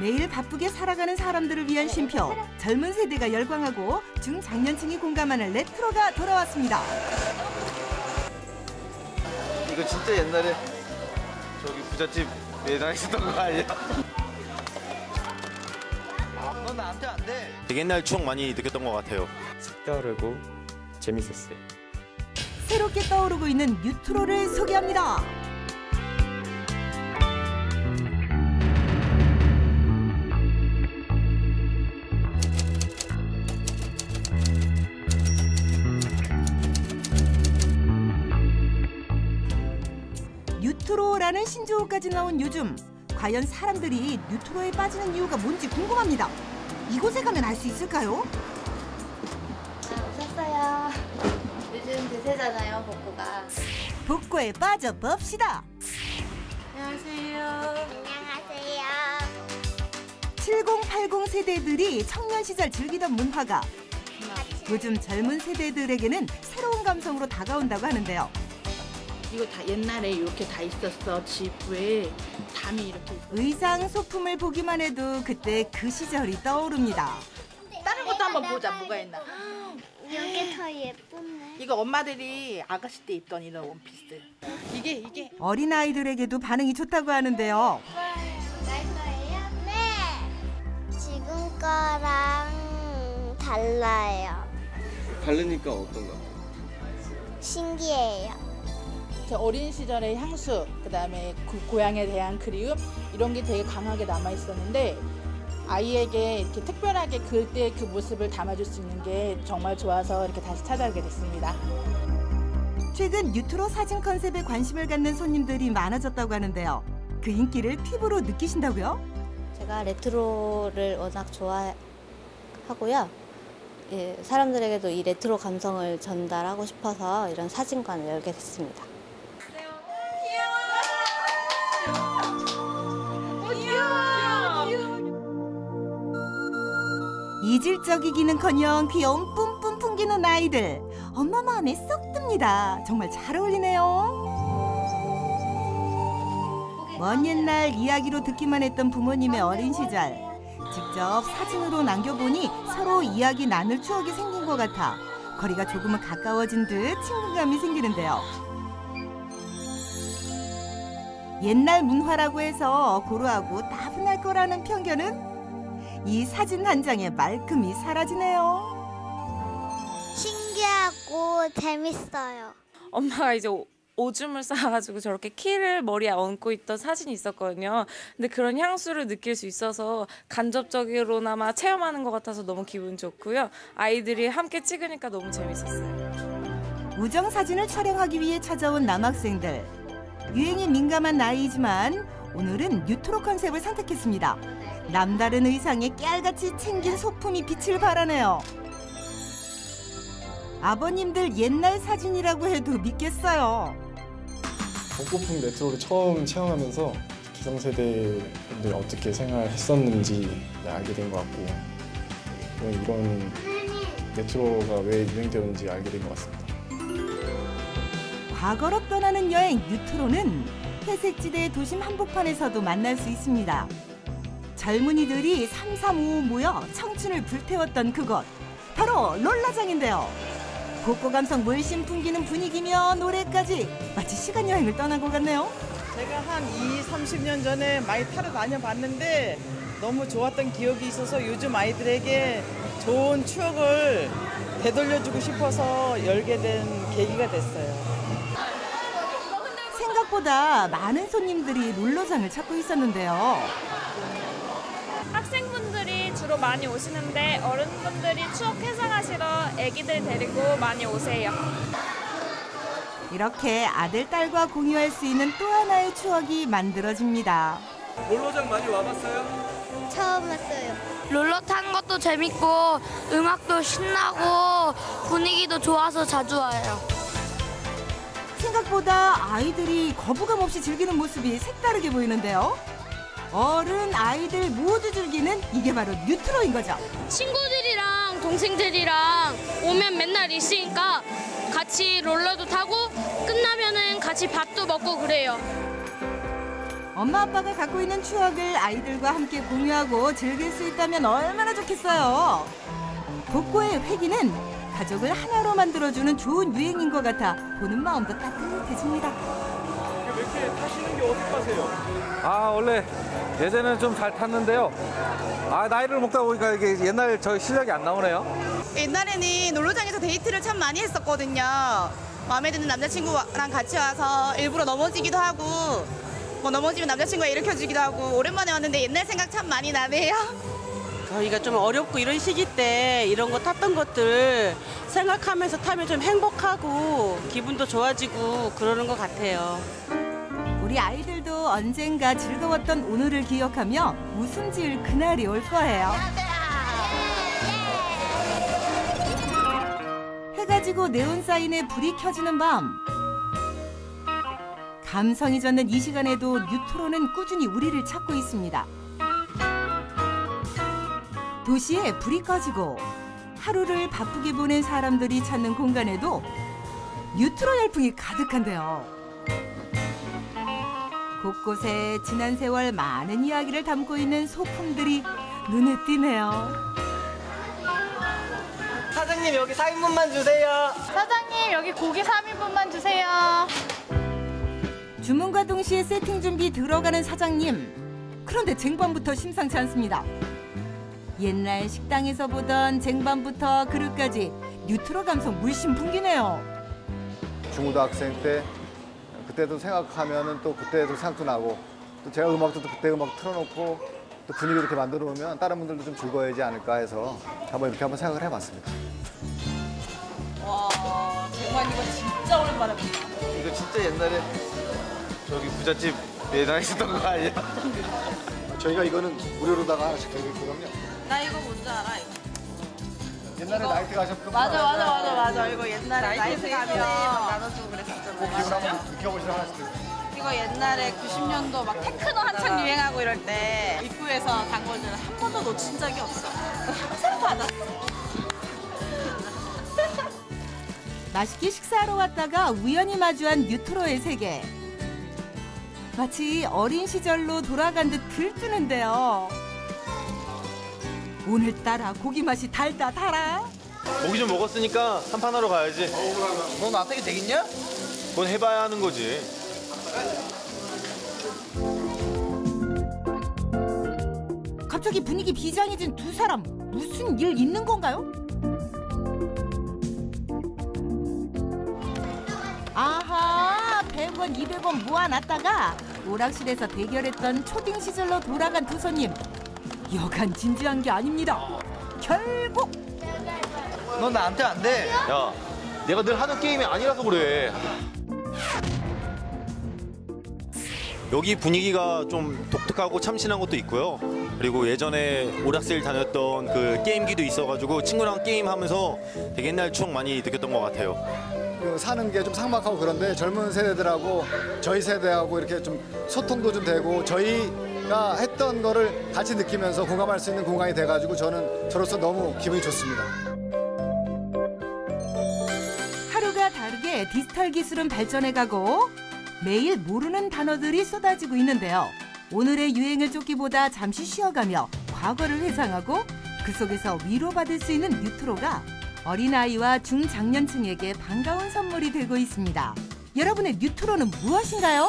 매일 바쁘게 살아가는 사람들을 위한 쉼표. 젊은 세대가 열광하고 중장년층이 공감하는 레트로가 돌아왔습니다. 이거 진짜 옛날에 저기 부잣집 매장에 있었던 거 아니야? 넌 나한테 안 돼. 되게 옛날 추억 많이 느꼈던 것 같아요. 색다르고 재밌었어요. 새롭게 떠오르고 있는 뉴트로를 소개합니다. 뉴트로라는 신조어까지 나온 요즘 과연 사람들이 뉴트로에 빠지는 이유가 뭔지 궁금합니다. 이곳에 가면 알 수 있을까요? 오셨어요. 요즘 대세잖아요, 복고가. 복고에 빠져봅시다. 안녕하세요. 안녕하세요. 7080 세대들이 청년 시절 즐기던 문화가 요즘 젊은 세대들에게는 새로운 감성으로 다가온다고 하는데요. 이거 다 옛날에 이렇게 다 있었어 집에 담이 이렇게 있어. 의상 소품을 보기만 해도 그때 그 시절이 떠오릅니다. 다른 것도 한번 보자 뭐가 있나 이게 더 예쁘네. 이거 엄마들이 아가씨 때 입던 이런 원피스 이게 이게 어린 아이들에게도 반응이 좋다고 하는데요. 날 거예요? 네. 지금 거랑 달라요. 다르니까 어떤가? 신기해요. 제 어린 시절의 향수 그다음에 그 고향에 대한 그리움 이런 게 되게 강하게 남아 있었는데 아이에게 이렇게 특별하게 그때 그 모습을 담아줄 수 있는 게 정말 좋아서 이렇게 다시 찾아오게 됐습니다. 최근 뉴트로 사진 컨셉에 관심을 갖는 손님들이 많아졌다고 하는데요. 그 인기를 피부로 느끼신다고요? 제가 레트로를 워낙 좋아하고요. 예, 사람들에게도 이 레트로 감성을 전달하고 싶어서 이런 사진관을 열게 됐습니다. 이질적이기는커녕 귀여움 뿜뿜 풍기는 아이들. 엄마 마음에 쏙 듭니다. 정말 잘 어울리네요. 먼 옛날 이야기로 듣기만 했던 부모님의 어린 시절. 직접 사진으로 남겨보니 서로 이야기 나눌 추억이 생긴 것 같아 거리가 조금은 가까워진 듯 친근감이 생기는데요. 옛날 문화라고 해서 고루하고 따분할 거라는 편견은 이 사진 한 장에 말끔히 사라지네요. 신기하고 재밌어요. 엄마가 이제 오- 오줌을 싸가지고 저렇게 키를 머리에 얹고 있던 사진이 있었거든요. 근데 그런 향수를 느낄 수 있어서 간접적으로나마 체험하는 것 같아서 너무 기분 좋고요. 아이들이 함께 찍으니까 너무 재밌었어요. 우정 사진을 촬영하기 위해 찾아온 남학생들. 유행에 민감한 나이지만 오늘은 뉴트로 컨셉을 선택했습니다. 남다른 의상에 깨알같이 챙긴 소품이 빛을 발하네요. 아버님들 옛날 사진이라고 해도 믿겠어요. 복고풍 레트로를 처음 체험하면서 기성세대 분들이 어떻게 생활했었는지 알게 된 것 같고 또 이런 레트로가 왜 유행되었는지 알게 된 것 같습니다. 과거로 떠나는 여행 뉴트로는 회색지대 도심 한복판에서도 만날 수 있습니다. 젊은이들이 삼삼오오 모여 청춘을 불태웠던 그곳 바로 롤라장인데요. 복고 감성 물씬 풍기는 분위기며 노래까지 마치 시간 여행을 떠난 것 같네요. 제가 한 2, 30년 전에 많이 타러 다녀봤는데 너무 좋았던 기억이 있어서 요즘 아이들에게 좋은 추억을 되돌려주고 싶어서 열게 된 계기가 됐어요. 생각보다 많은 손님들이 롤러장을 찾고 있었는데요. 학생분들이 주로 많이 오시는데 어른분들이 추억 회상하시러 아기들 데리고 많이 오세요. 이렇게 아들, 딸과 공유할 수 있는 또 하나의 추억이 만들어집니다. 롤러장 많이 와봤어요? 처음 왔어요. 롤러 타는 것도 재밌고 음악도 신나고 분위기도 좋아서 자주 와요. 생각보다 아이들이 거부감 없이 즐기는 모습이 색다르게 보이는데요. 어른, 아이들 모두 즐기는 이게 바로 뉴트로인 거죠. 친구들이랑 동생들이랑 오면 맨날 있으니까 같이 롤러도 타고 끝나면은 같이 밥도 먹고 그래요. 엄마 아빠가 갖고 있는 추억을 아이들과 함께 공유하고 즐길 수 있다면 얼마나 좋겠어요. 복고의 회기는 가족을 하나로 만들어주는 좋은 유행인 것 같아 보는 마음도 따뜻해집니다. 아 원래 예전에는 좀 잘 탔는데요. 아 나이를 먹다 보니까 이게 옛날 저 실력이 안 나오네요. 옛날에는 놀러장에서 데이트를 참 많이 했었거든요. 마음에 드는 남자친구랑 같이 와서 일부러 넘어지기도 하고 뭐 넘어지면 남자친구가 일으켜주기도 하고 오랜만에 왔는데 옛날 생각 참 많이 나네요. 저희가 좀 어렵고 이런 시기 때 이런 거 탔던 것들 생각하면서 타면 좀 행복하고 기분도 좋아지고 그러는 것 같아요. 우리 아이들도 언젠가 즐거웠던 오늘을 기억하며 웃음 지을 그날이 올 거예요. 해가 지고 네온사인에 불이 켜지는 밤. 감성이 젖는 이 시간에도 뉴트로는 꾸준히 우리를 찾고 있습니다. 도시에 불이 꺼지고 하루를 바쁘게 보낸 사람들이 찾는 공간에도 뉴트로 열풍이 가득한데요. 곳곳에 지난 세월 많은 이야기를 담고 있는 소품들이 눈에 띄네요. 사장님 여기 4인분만 주세요. 사장님 여기 고기 3인분만 주세요. 주문과 동시에 세팅 준비 들어가는 사장님. 그런데 쟁반부터 심상치 않습니다. 옛날 식당에서 보던 쟁반부터 그릇까지 뉴트로 감성 물씬 풍기네요. 중고등학생 때 그때도 생각하면은 또 그때도 생각도 나고 또 제가 음악도 또 그때 음악 틀어놓고 또 분위기 이렇게 만들어 놓으면 다른 분들도 좀 즐거워하지 않을까 해서 한번 이렇게 한번 생각을 해봤습니다. 와 정말 이거 진짜 오랜만에 본다. 이거 진짜 옛날에 저기 부잣집 예전에 있었던 거 아니야? 저희가 이거는 무료로다가 하나씩 드리고 있거든요. 나 이거 뭔지 알아 이거. 옛날에 나이트 가셨던 맞아 맞아 맞아 맞아 이거 옛날에 나이트 가면 막 나눠주고 그랬었잖아. 꼭 기분 한번 느껴보시라 하나씩 드릴게요. 이거 옛날에 90년도 막 테크노 한창 유행하고 이럴 때 입구에서 단골들은 한 번도 놓친 적이 없어. 항상 받았어. 맛있게 식사하러 왔다가 우연히 마주한 뉴트로의 세계. 마치 어린 시절로 돌아간 듯 들뜨는데요. 오늘따라 고기 맛이 달다 달아. 고기 좀 먹었으니까 한판 하러 가야지. 너 나한테 되겠냐? 그건 해봐야 하는 거지. 갑자기 분위기 비장해진 두 사람 무슨 일 있는 건가요? 아하 100원 200원 모아놨다가 오락실에서 대결했던 초딩 시절로 돌아간 두 손님 여간 진지한 게 아닙니다 결국 너 나한테 안 돼. 야, 내가 늘 하는 게임이 아니라서 그래. 여기 분위기가 좀 독특하고 참신한 것도 있고요. 그리고 예전에 오락실 다녔던 그 게임기도 있어가지고 친구랑 게임하면서 되게 옛날 추억 많이 느꼈던 것 같아요. 그 사는 게 좀 삭막하고 그런데 젊은 세대들하고 저희 세대하고 이렇게 좀 소통도 좀 되고 저희 가 했던 거를 같이 느끼면서 공감할 수 있는 공간이 돼가지고 저는 저로서 너무 기분이 좋습니다. 하루가 다르게 디지털 기술은 발전해가고 매일 모르는 단어들이 쏟아지고 있는데요. 오늘의 유행을 쫓기보다 잠시 쉬어가며 과거를 회상하고 그 속에서 위로받을 수 있는 뉴트로가 어린아이와 중장년층에게 반가운 선물이 되고 있습니다. 여러분의 뉴트로는 무엇인가요?